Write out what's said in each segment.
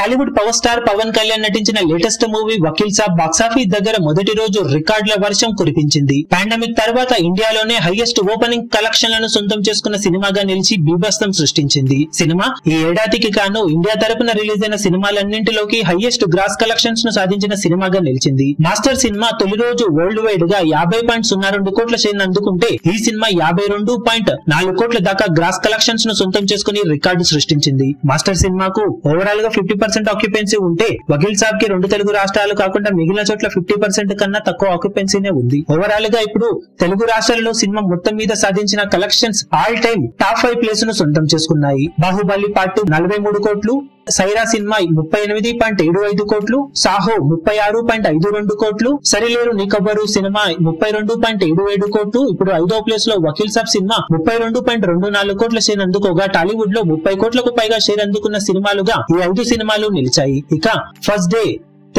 Tollywood power star Pawan Kalyan నటించిన latest movie Vakeel Saab box office దగ్గర మొదటి రోజు రికార్డుల వర్షం కురిపించింది. పాండమిక్ తర్వాత ఇండియాలోనే హైయెస్ట్ ఓపెనింగ్ కలెక్షన్లను సొంతం చేసుకున్న సినిమాగా నిలిచి బీభత్సం సృష్టించింది. సినిమా ఈ ఏడాదికి కాను ఇండియా తరపున రిలీజ్ అయిన సినిమాలన్నింటిలోకి హైయెస్ట్ గ్రాస్ కలెక్షన్స్ను సాధించిన సినిమాగా నిలిచింది. మాస్టర్ సినిమా తొలి రోజు వరల్డ్ వైడ్గా యాభై పాయింట్ సున్నా రెండు కోట్ల షేర్ అందుకుంటే ఈ సినిమా యాభై రెండు పాయింట్ నాలుగు కోట్ల దాకా గ్రాస్ కలెక్షన్స్ను సొంతం చేసుకుని రికార్డు సృష్టించింది. మాస్టర్ సినిమాకు ఓవరాల్గా ఫిఫ్టీ పర్సెంట్ ఆక్యుపెన్సీ ఉంటే వకీల్ సాబ్కి రెండు తెలుగు రాష్ట్రాలు కాకుండా మిగిలిన చోట్ల ఫిఫ్టీ పర్సెంట్ కన్నా తక్కువ ఆక్యుపెన్సీనే ఉంది. ఓవరాల్గా ఇప్పుడు తెలుగు రాష్ట్రాలలో సినిమా మొత్తం మీద సాధించిన collections all time top five ప్లేస్ను సొంతం చేసుకున్నాయి. బాహుబలి పార్ట్ నలభై మూడు కోట్లు సైరా సినిమా ముప్పై ఎనిమిది పాయింట్ ఏడు ఐదు కోట్లు సాహో ముప్పై ఆరు పాయింట్ ఐదు రెండు కోట్లు సరిలేరు నీకబ్బరు సినిమా ముప్పై రెండు పాయింట్ ఏడు ఏడు కోట్లు ఇప్పుడు ఐదో ప్లేస్లో వకీల్ సాబ్ సినిమా ముప్పై రెండు పాయింట్ రెండు నాలుగు కోట్ల షేర్ అందుకోగా టాలీవుడ్లో ముప్పై కోట్లకు పైగా షేర్ అందుకున్న సినిమాలుగా ఈ ఐదు సినిమాలు నిలిచాయి. ఇక ఫస్ట్ డే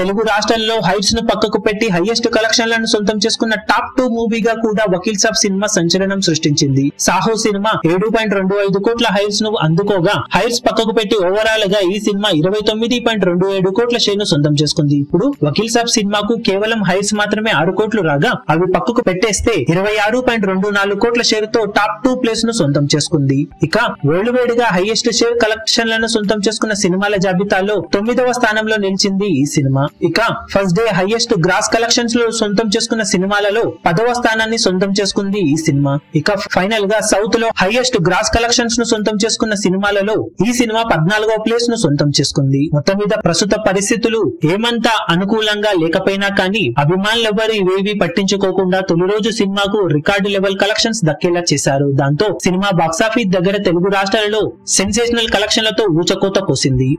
తెలుగు రాష్ట్రాల్లో హైట్స్ను పక్కకు పెట్టి హైయెస్ట్ కలెక్షన్లను సొంతం చేసుకున్న టాప్ టూ మూవీగా కూడా వకీల్ సాబ్ సినిమా సంచలనం సృష్టించింది. సాహో సినిమా ఏడు పాయింట్ రెండు ఐదు కోట్ల హైట్స్ను అందుకోగా హైట్స్ పక్కకు పెట్టి ఓవరాల్గా ఈ సినిమా ఇరవై తొమ్మిది పాయింట్ రెండు ఏడు కోట్ల షేర్ను సొంతం చేసుకుంది. ఇప్పుడు వకీల్ సాబ్ సినిమాకు కేవలం హైట్స్ మాత్రమే ఆరు కోట్లు రాగా అవి పక్కకు పెట్టేస్తే ఇరవై ఆరు పాయింట్ రెండు నాలుగు కోట్ల షేర్తో టాప్ టూ ప్లేస్ను సొంతం చేసుకుంది. ఇక వరల్డ్ వైడ్గా హైయెస్ట్ షేర్ కలెక్షన్లను సొంతం చేసుకున్న సినిమాల జాబితాలో తొమ్మిదవ స్థానంలో నిలిచింది ఈ సినిమా. ఇక ఫస్ట్ డే హైయెస్ట్ గ్రాస్ కలెక్షన్స్లో సొంతం చేసుకున్న సినిమాలలో పదవ స్థానాన్ని సొంతం చేసుకుంది ఈ సినిమా. ఇక ఫైనల్గా సౌత్లో హైయెస్ట్ గ్రాస్ కలెక్షన్స్ను సొంతం చేసుకున్న సినిమాలలో ఈ సినిమా పద్నాలుగో ప్లేస్ను సొంతం చేసుకుంది. మొత్తం మీద ప్రస్తుత పరిస్థితులు ఏమంతా అనుకూలంగా లేకపోయినా కానీ అభిమానులెవరు ఇవేవి పట్టించుకోకుండా తొలి రోజు సినిమాకు రికార్డు లెవెల్ కలెక్షన్స్ దక్కేలా చేశారు. దాంతో సినిమా బాక్సాఫీస్ దగ్గర తెలుగు రాష్ట్రాలలో సెన్సేషనల్ కలెక్షన్లతో ఊచకోత కోసింది.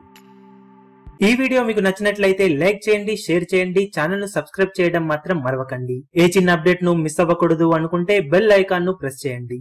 ఈ వీడియో మీకు నచ్చినట్లయితే లైక్ చేయండి షేర్ చేయండి ఛానల్ను సబ్స్క్రైబ్ చేయడం మాత్రం మరవకండి. ఏ చిన్న అప్డేట్ను మిస్ అవ్వకూడదు అనుకుంటే బెల్ ఐకాన్ను ప్రెస్ చేయండి.